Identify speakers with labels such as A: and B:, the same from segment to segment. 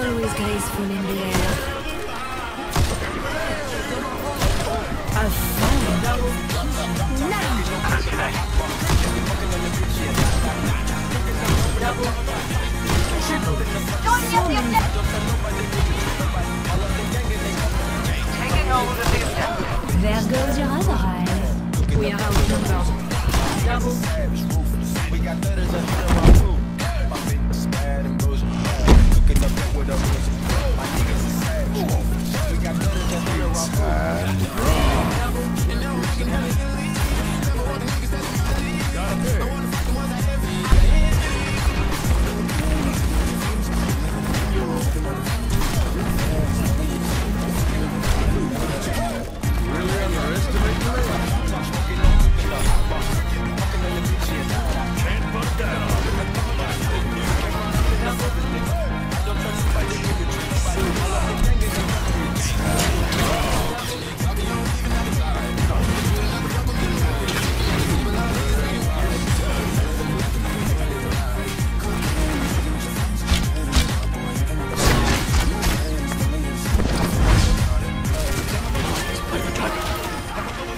A: graceful in the air. A fun. It's time.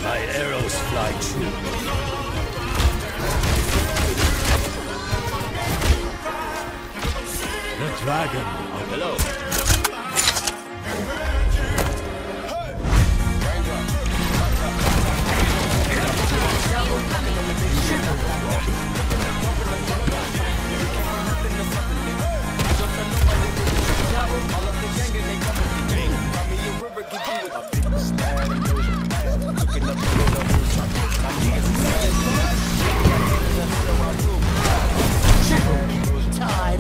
B: My arrows fly true. The dragon. Hello.